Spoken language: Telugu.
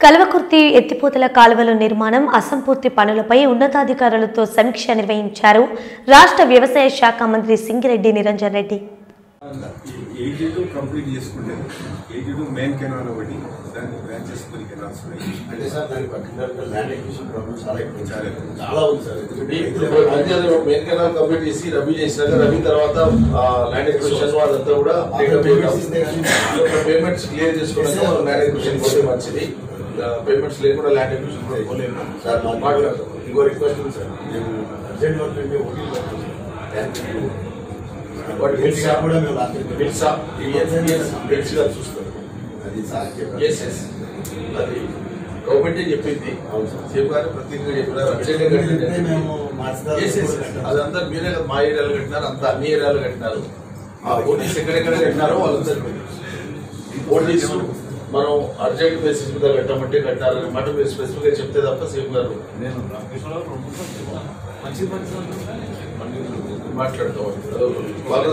కల్వకుర్తి ఎత్తిపోతల కాలువల నిర్మాణం అసంపూర్తి పనులపై ఉన్నతాధికారులతో సమీక్ష నిర్వహించారు రాష్ట్ర వ్యవసాయ శాఖ మంత్రి సింగిరెడ్డి నిరంజన్ రెడ్డి. పేమెంట్స్ క్లియర్ ల్యాండ్ పోతే మంచిది. పేమెంట్స్ లేకుండా ల్యాండ్ ఎక్విజిషన్ కూడా పోలేము సార్ ఇంకో రిక్వెస్ట్ ఉంది సార్. మేము అర్జెంట్ వర్క్ అంటే ఓటీ బిల్స్ కూడా మేము బిల్స్ బిల్స్ గారు చూస్తారు. అది సార్ చెప్పారు. అది గవర్నమెంటే చెప్పింది. సేఫ్ గారు ప్రత్యేకంగా yes. అదంతా మీరే మా ఏరియాలో కట్టినారు అంతా అన్ని ఏరియాలో కట్టినారు. ఆ పోలీస్ ఎక్కడెక్కడ కట్టినారో వాళ్ళందరూ పోలీస్ మనం అర్జెంట్ బేసిస్ మీద కట్టమంటే కట్టారన్నమాట మీరు స్పెసిఫిక్గా చెప్తే తప్ప సేమ్ గారు మాట్లాడతాం. వాళ్ళ